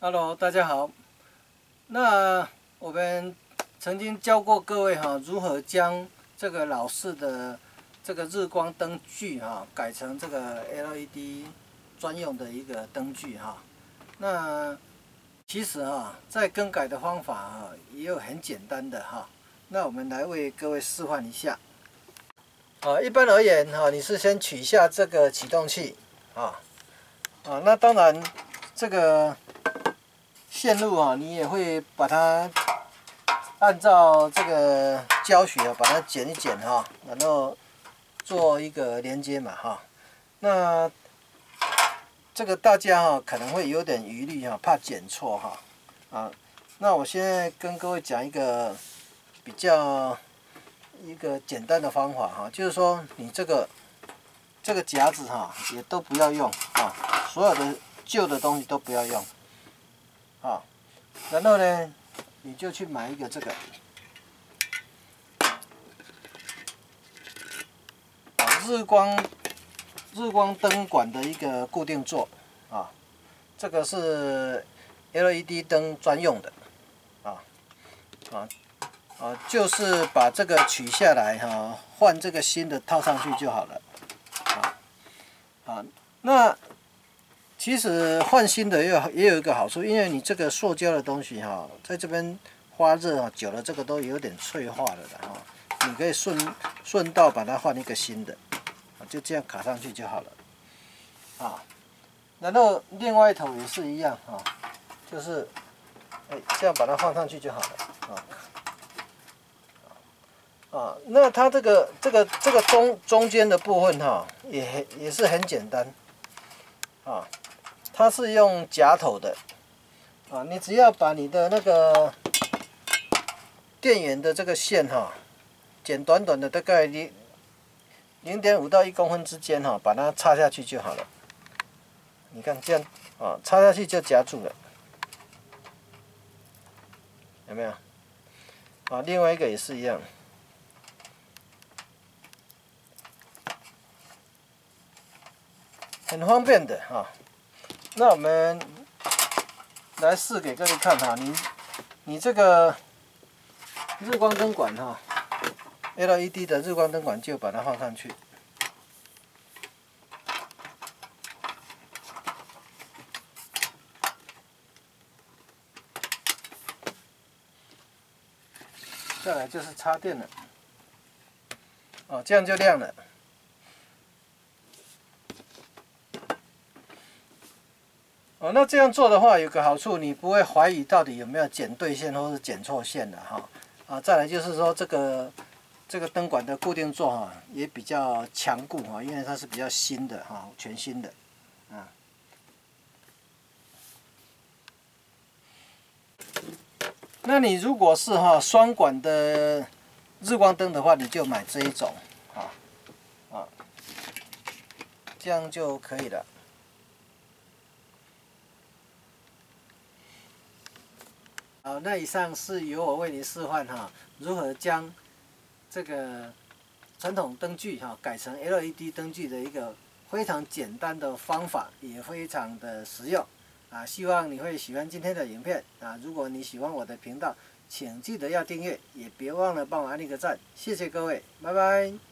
Hello，大家好。那我们曾经教过各位哈，如何将这个老式的这个日光灯具哈，改成这个 LED 专用的一个灯具哈。那其实哈，在更改的方法哈，也有很简单的哈。那我们来为各位示范一下。啊，一般而言哈，你是先取下这个启动器啊啊，那当然这个。线路啊，你也会把它按照这个教学啊，把它剪一剪哈，然后做一个连接嘛哈。那这个大家哈可能会有点疑虑哈，怕剪错哈啊。那我现在跟各位讲一个比较一个简单的方法哈，就是说你这个这个夹子哈也都不要用啊，所有的旧的东西都不要用。啊，然后呢，你就去买一个这个啊日光日光灯管的一个固定座啊，这个是 LED 灯专用的啊啊啊，就是把这个取下来哈，换这个新的套上去就好了啊啊那。其实换新的也有也有一个好处，因为你这个塑胶的东西哈，在这边发热，久了这个都有点脆化了的哈，你可以顺顺道把它换一个新的，就这样卡上去就好了，啊，然后另外一头也是一样哈，就是哎这样把它放上去就好了，啊，啊，那它这个这个这个中中间的部分哈，也也是很简单，啊。它是用夹头的，啊，你只要把你的那个电源的这个线哈，剪短短的，大概零零点五到一公分之间哈，把它插下去就好了。你看这样啊，插下去就夹住了，有没有？啊，另外一个也是一样，很方便的哈。那我们来试给各位看哈，你你这个日光灯管哈，LED 的日光灯管就把它放上去，再来就是插电了，哦，这样就亮了。哦，那这样做的话有个好处，你不会怀疑到底有没有剪对线或是剪错线的哈。啊，再来就是说这个这个灯管的固定座哈也比较强固哈，因为它是比较新的哈，全新的啊。那你如果是哈双管的日光灯的话，你就买这一种啊啊，这样就可以了。那以上是由我为您示范哈，如何将这个传统灯具哈改成 LED 灯具的一个非常简单的方法，也非常的实用啊！希望你会喜欢今天的影片啊！如果你喜欢我的频道，请记得要订阅，也别忘了帮我按一个赞，谢谢各位，拜拜。